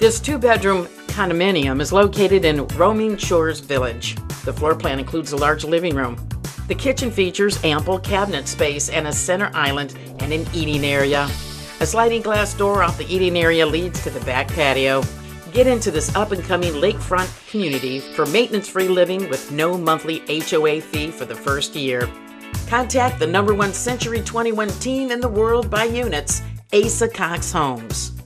This two bedroom condominium is located in Roaming Shores Village. The floor plan includes a large living room. The kitchen features ample cabinet space and a center island and an eating area. A sliding glass door off the eating area leads to the back patio. Get into this up and coming lakefront community for maintenance free living with no monthly HOA fee for the first year. Contact the number one Century 21 team in the world by units, Asa Cox Homes.